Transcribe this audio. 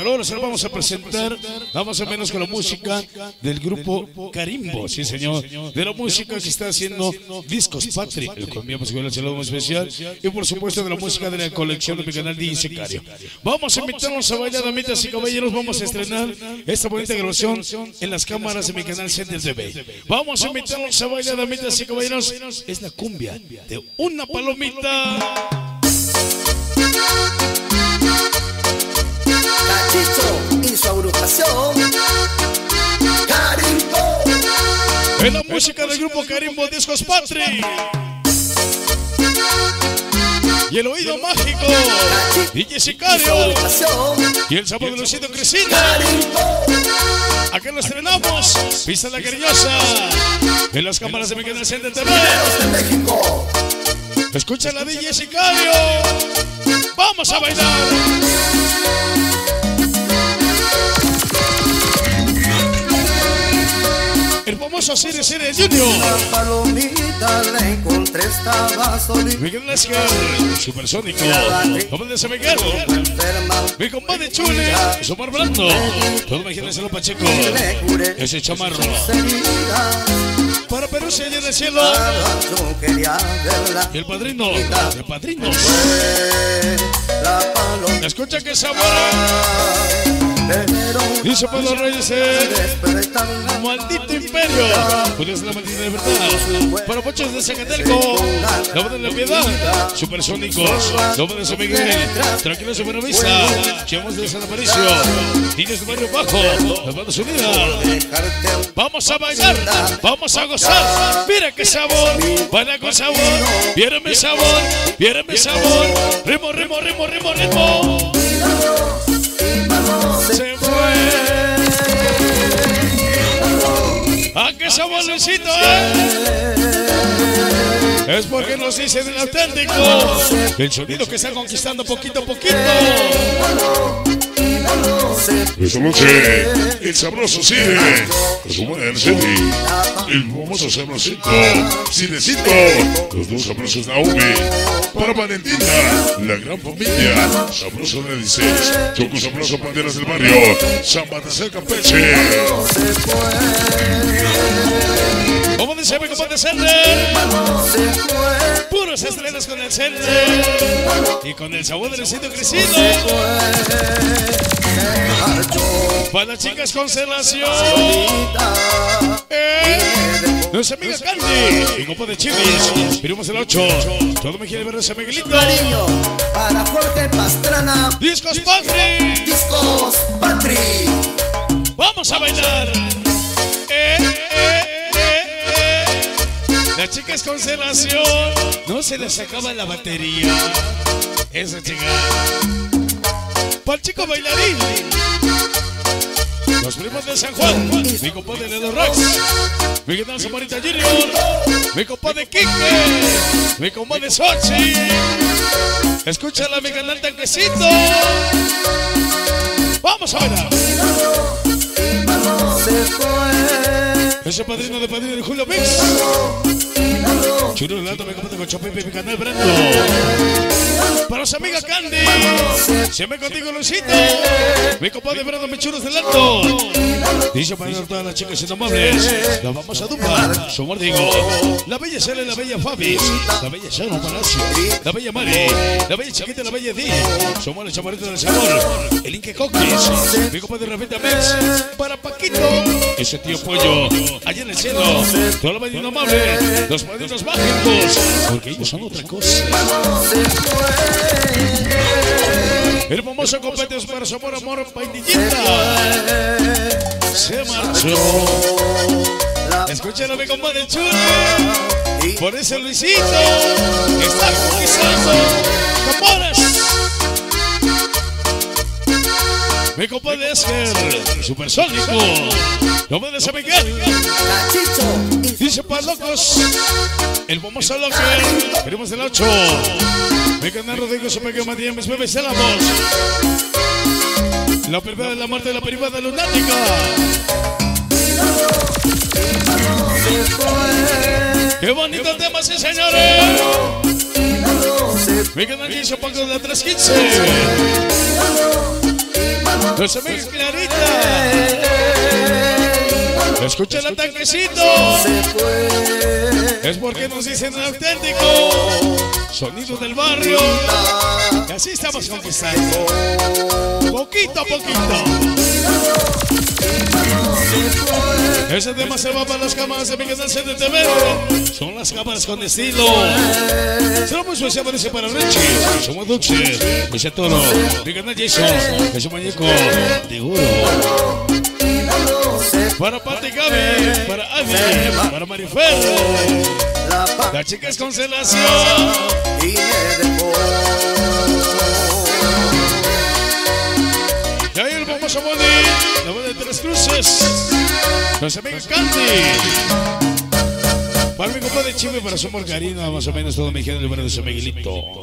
Pero ahora se lo vamos a presentar, vamos a menos con la música del grupo Carimbo, sí señor, de la música que está haciendo Discos Patri, el cual el saludo especial, y por supuesto de la música de la colección de mi canal de Sicario. Vamos a invitarnos a bailar, damitas y caballeros, vamos a estrenar esta bonita grabación en las cámaras de mi canal Center TV. Vamos a invitarnos a bailar, damitas y caballeros, es la cumbia de una palomita. Y su agrupación. Carimbo. En la música del grupo Carimbo Discos Patri. Y el oído mágico DJ Sicario. Y el sabor de Lucito Cristina acá lo estrenamos Pista la Cariñosa. En las cámaras de mi canal Center TV escucha la DJ Sicario. Vamos a bailar el famoso Cire Cire Junior. La palomita la encontré, estaba solita. Miguel Lascar, Supersónico, Hombre de Semegal, mi compadre Chule, Somar Brando, todo imagínenselo Pacheco, ese chamarro. Para Perú se llena el cielo. Y el padrino, el padrino. Escucha que sabor. Dice Pablo Reyes, eh, maldito imperio. Puedes la maldita libertad. Para Pochos de Zacatelco, la de la piedad. Supersónicos, voz de San Miguel. Tranquilo de. Chemos de San Aparicio. Niños de Barrio Bajo, las bandas unidas. Vamos a bailar, vamos a gozar. Mira qué sabor, baila con sabor. Viéreme sabor, viéreme sabor. Ritmo, ritmo, ritmo, ritmo, ritmo. Se fue. ¿A qué eh? Es porque nos dice del auténtico. El sonido que está conquistando poquito a poquito. Esta noche, el sabroso cine, buena City, el famoso sabrosito, Cinecito, los dos sabrosos Naomi, para Valentina, la gran familia, sabroso de 16, Choco sabroso Panderas del Barrio, San Baltasar Campeche. ¿Cómo dice mi compadre Sender? Puros estrenos con el Sender y con el sabor del sitio crecido. Para las chicas Constelación. Eh, Nuestra amiga Candy. Mi compadre Chivis. Miramos el 8. Todo me quiere ver ese Miguelito. Para Jorge Pastrana. Discos Patri. Discos Patri. Vamos a bailar. Eh. Las chicas Constelación. No se les acaba la batería. Esa chica. Para el chico bailarín. Los primos de San Juan, mi compadre Ledo Rex, mi guitarra Samarita Junior, mi compadre Kike, mi compadre Sochi. Escúchala, mi canal Tanquecito. Vamos a bailar. Ese padrino de padrino de Julio Mix. Chulo del alto, mi compadre con Chopepe, mi canal Brando. Para su amiga Candy. Siempre contigo, Luisito. Mi compadre Brando, mi chulos del alto. Dice para todas las chicas inamables. Las vamos a dumbar. Somos digo. La bella Cele, la bella Fabi. La bella Sharon Palacio. La bella Mari. La bella Chiquita, la bella Di. Somos la chamarita del sabor. El Inque Coquis. Mi compadre Rafita Mex. Para Paquito. Ese tío Pollo. Allá en el cielo. Toda la bella inamable. Los padrinos mágicos. Porque ellos son otra cosa. El famoso competes para su amor, amor. Se marchó. Escúchalo, mi compadre Chule. Por ese Luisito. Está conquistando. Capones. Mi compadre Esker. Supersónico. Nombre de San Miguel. Dice para locos. El famoso loco. Queremos el 8. Mi canal Rodrigo Sopeque Matías, mis bebés la voz. La privada de la muerte de la privada lunática. Qué bonito tema, sí, señores. Se Mi canal Guiso Paco de la 315. Los amigos Clarita. Escucha el tanquecito. Es porque nos dicen auténtico. Sonido del barrio. Y así estamos conquistando. Poquito a poquito. Ese tema se va para las cámaras de Miguel del CDTV. Son las cámaras con estilo. Será muy especial para Richie. Somos dulces. Ese toro. Miguel Jason. Ese muñeco. De oro. Para Pati Gaby, para Adi, para Marifer, la chica es Constelación. y me dejó. Y ahí el famoso Boni, la voz de Tres Cruces, los amigos Candy. Para mi compadre Chive, para su margarina, más o menos todo mi género, el de su Miguelito.